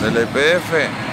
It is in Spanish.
del EPF